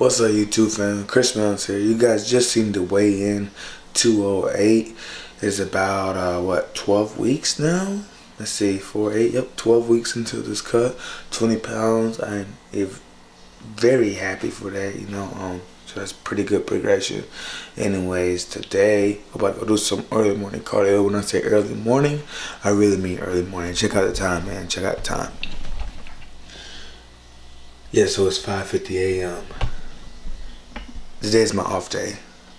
What's up, YouTube fam? Chris Mims here. You guys just seen the weigh in 208. is about, uh, what, 12 weeks now? Let's see, 4, 8, yep, 12 weeks into this cut. 20 pounds. I'm very happy for that, you know. Um, so that's pretty good progression. Anyways, today I'm about to do some early morning cardio. When I say early morning, I really mean early morning. Check out the time, man. Check out the time. Yeah, so it's 5.50 a.m today's my off day.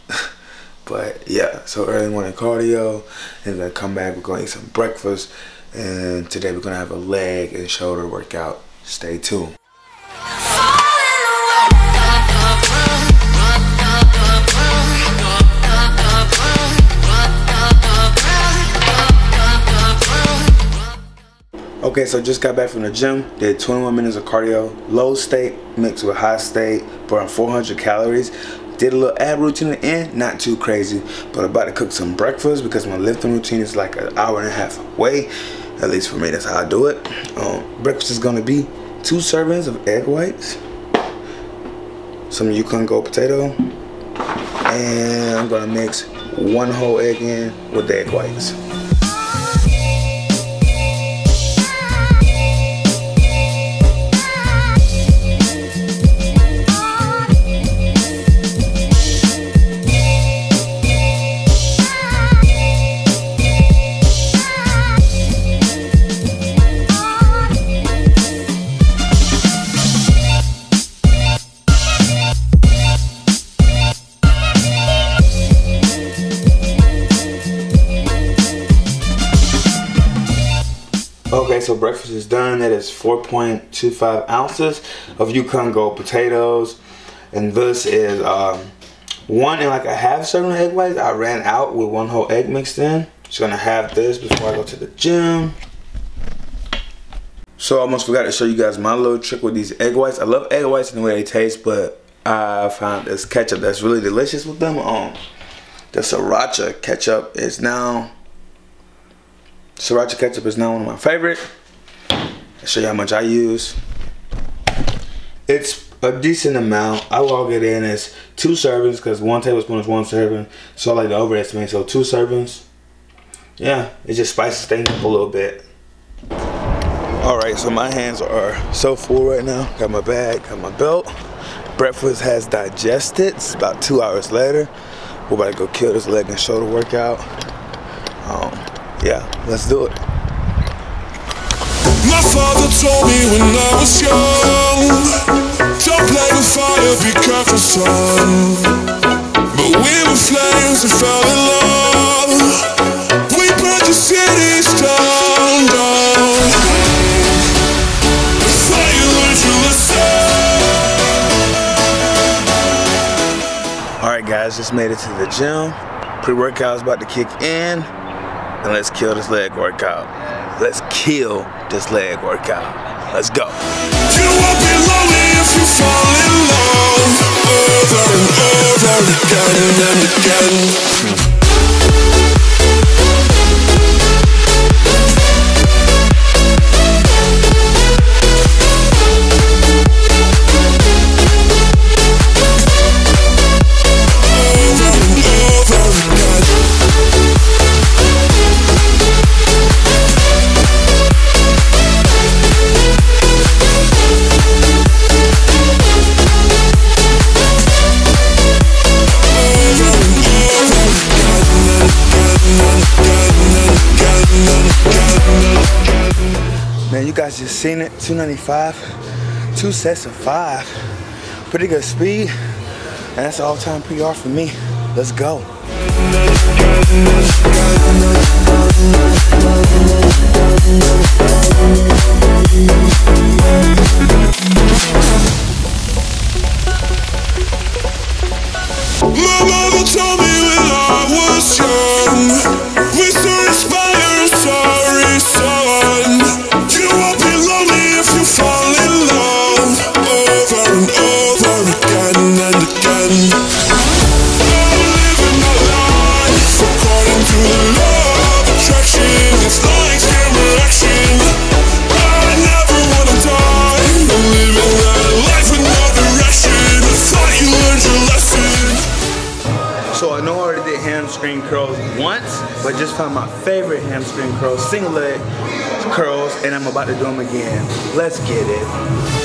but yeah, so early morning cardio, and then come back, we're gonna eat some breakfast, and today we're gonna have a leg and shoulder workout. Stay tuned. Okay, so just got back from the gym, did 21 minutes of cardio, low state mixed with high state, burned 400 calories. Did a little ab routine at the end, not too crazy, but about to cook some breakfast because my lifting routine is like an hour and a half away. At least for me, that's how I do it. Um, breakfast is gonna be two servings of egg whites, some Yukon Gold potato, and I'm gonna mix one whole egg in with the egg whites. So breakfast is done. That is 4.25 ounces of Yukon Gold potatoes. And this is um, one and like a half serving egg whites. I ran out with one whole egg mixed in. Just gonna have this before I go to the gym. So I almost forgot to show you guys my little trick with these egg whites. I love egg whites in the way they taste, but I found this ketchup that's really delicious with them. Um, the Sriracha ketchup is now Sriracha ketchup is now one of my favorite. I'll show you how much I use. It's a decent amount. I log it in as two servings because one tablespoon is one serving. So I like to overestimate. So two servings. Yeah, it just spices things up a little bit. All right, so my hands are so full right now. Got my bag, got my belt. Breakfast has digested. It's about two hours later. We're about to go kill this leg and shoulder workout. Um, yeah, let's do it. My father told me when I was young, don't play with fire, be careful, son. But we were flames and fell in love. We burned the cities down, down. Alright guys, just made it to the gym. Pre-workout is about to kick in and let's kill this leg workout. Let's kill this leg workout. Let's go. You won't be lonely if you fall in love over and over again and again. Seen it. 295, two sets of five. Pretty good speed. And that's all-time PR for me. Let's go. We inspire sorry. Curls once, but just found my favorite hamstring curls, single leg curls, and I'm about to do them again. Let's get it.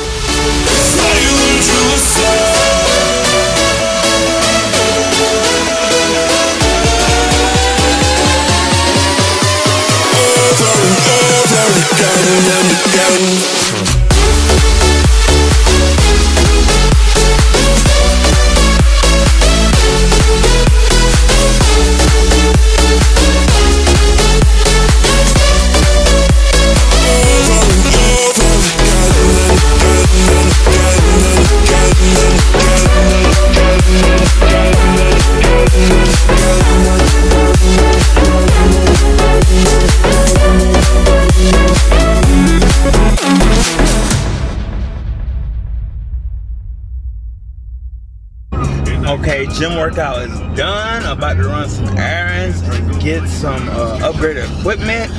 Gym workout is done. I'm About to run some errands and get some uh, upgraded equipment.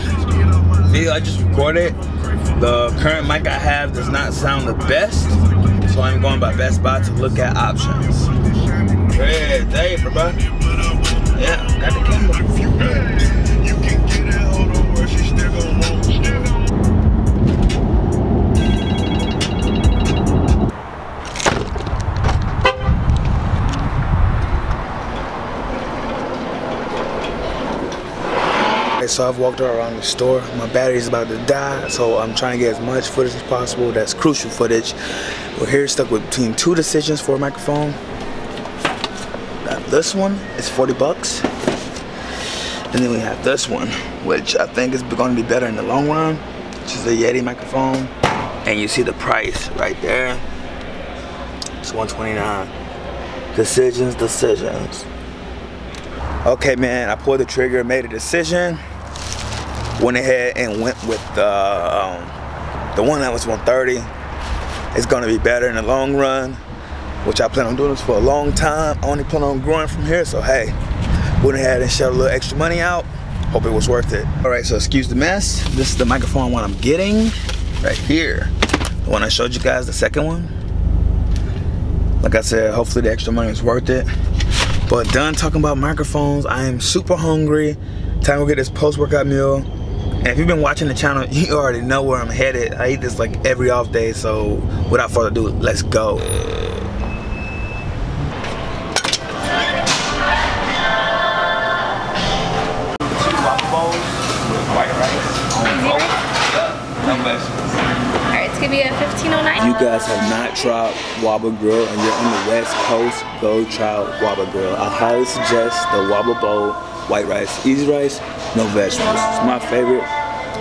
Video I just recorded. The current mic I have does not sound the best, so I'm going by Best Buy to look at options. Hey, Dave, bro. Yeah, got the camera. So I've walked around the store. My battery's about to die, so I'm trying to get as much footage as possible. That's crucial footage. We're here stuck with between two decisions for a microphone. this one is 40 bucks. And then we have this one, which I think is going to be better in the long run, which is a Yeti microphone. And you see the price right there. It's 129. Decisions, decisions. Okay, man, I pulled the trigger, made a decision went ahead and went with the, um, the one that was 130. It's gonna be better in the long run, which I plan on doing this for a long time. I only plan on growing from here, so hey, went ahead and shelled a little extra money out. Hope it was worth it. All right, so excuse the mess. This is the microphone one I'm getting right here. The one I showed you guys, the second one. Like I said, hopefully the extra money is worth it. But done talking about microphones, I am super hungry. Time to get this post-workout meal. And if you've been watching the channel, you already know where I'm headed. I eat this like every off day, so without further ado, let's go. You guys have not tried WaBa Grill and you're on the West Coast, go try WaBa Grill. I highly suggest the WaBa Bowl white rice, easy rice, no vegetables. It's my favorite,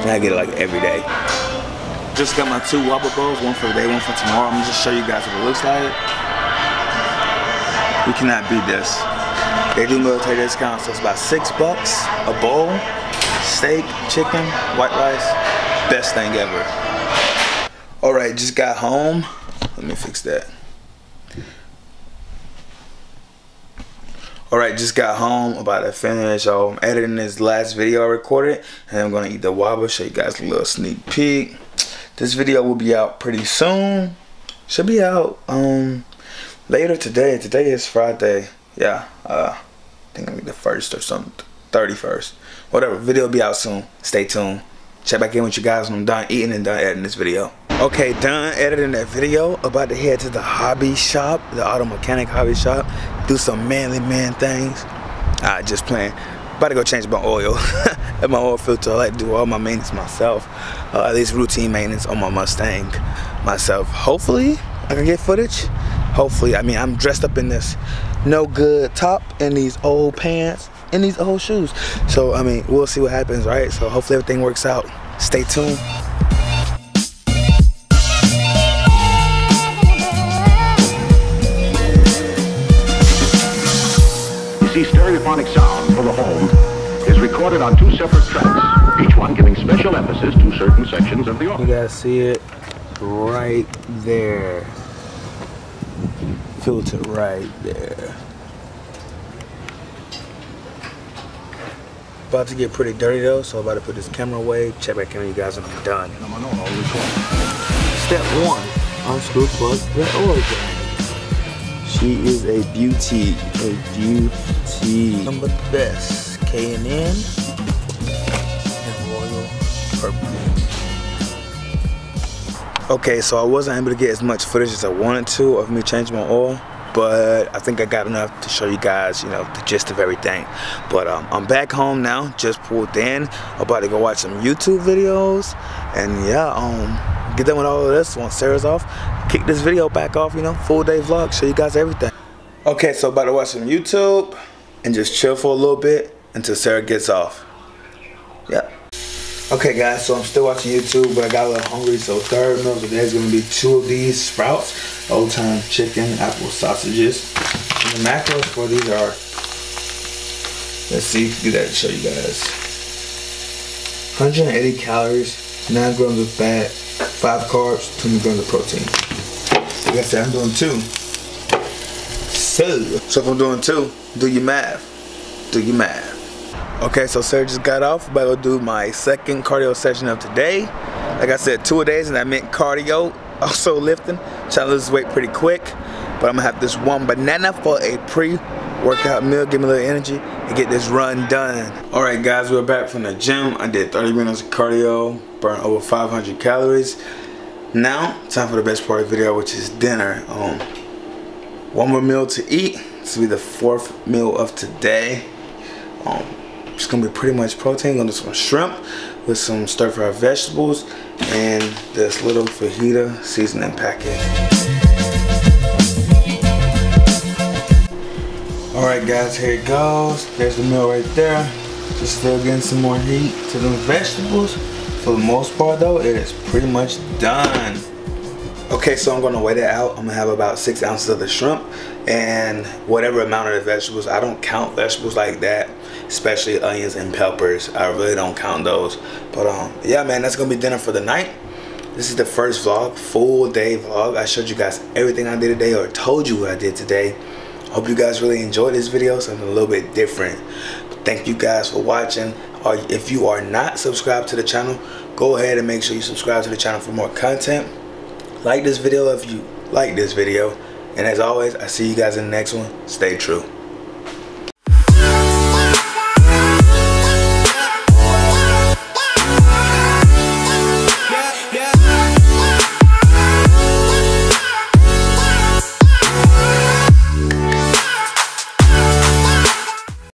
and I get it like every day. Just got my two WaBa bowls, one for today, one for tomorrow. I'm gonna just show you guys what it looks like. You cannot beat this. They do military discounts, so it's about six bucks a bowl. Steak, chicken, white rice, best thing ever. All right, just got home. Let me fix that. Alright, just got home, about to finish. I'm editing this last video I recorded. And I'm gonna eat the wobble, show you guys a little sneak peek. This video will be out pretty soon. Should be out um later today. Today is Friday. Yeah, uh I think it'll be the first or something. 31st. Whatever, video will be out soon. Stay tuned. Check back in with you guys when I'm done eating and done editing this video. Okay, done editing that video. About to head to the hobby shop, the auto mechanic hobby shop. Do some manly man things. I just playing. About to go change my oil and my oil filter. I like to do all my maintenance myself. Uh, at least routine maintenance on my Mustang myself. Hopefully, I can get footage. Hopefully, I mean, I'm dressed up in this no good top and these old pants and these old shoes. So, I mean, we'll see what happens, right? So hopefully everything works out. Stay tuned. Stereophonic sound for the home is recorded on two separate tracks, each one giving special emphasis to certain sections of the office. You guys see it right there. Filter right there. About to get pretty dirty though, so I'm about to put this camera away. Check back in with you guys when I'm done. Step one, unscrew plug the oil. She is a beauty, a beauty. Number the best, K and N and Royal Purple. Okay, so I wasn't able to get as much footage as I wanted to of me changing my oil but I think I got enough to show you guys, you know, the gist of everything. But um, I'm back home now, just pulled in, about to go watch some YouTube videos, and yeah, um, get done with all of this once Sarah's off, kick this video back off, you know, full day vlog, show you guys everything. Okay, so about to watch some YouTube, and just chill for a little bit until Sarah gets off. Yep. Okay guys, so I'm still watching YouTube, but I got a little hungry, so third meal today is gonna be two of these sprouts, old time chicken, apple sausages. And the macros for these are, let's see, do that to show you guys. 180 calories, 9 grams of fat, 5 carbs, 20 grams of protein. Like I said, I'm doing two. So, so if I'm doing two, do your math. Do your math. Okay, so Sarah just got off. About to do my second cardio session of today. Like I said, two days, and I meant cardio, also lifting. Trying to lose weight pretty quick. But I'm gonna have this one banana for a pre-workout meal. Give me a little energy and get this run done. All right, guys, we're back from the gym. I did 30 minutes of cardio, over 500 calories. Now, time for the best part of the video, which is dinner. Um, one more meal to eat. This will be the fourth meal of today. Um, it's gonna be pretty much protein. Gonna do some shrimp with some stir fried vegetables and this little fajita seasoning packet. All right, guys, here it goes. There's the meal right there. Just still getting some more heat to the vegetables. For the most part, though, it is pretty much done. Okay, so I'm gonna weigh that out. I'm gonna have about six ounces of the shrimp and whatever amount of the vegetables. I don't count vegetables like that, especially onions and peppers. I really don't count those. But um, yeah, man, that's gonna be dinner for the night. This is the first vlog, full day vlog. I showed you guys everything I did today or told you what I did today. Hope you guys really enjoyed this video, something a little bit different. Thank you guys for watching. If you are not subscribed to the channel, go ahead and make sure you subscribe to the channel for more content. Like this video if you like this video. And as always i see you guys in the next one. Stay true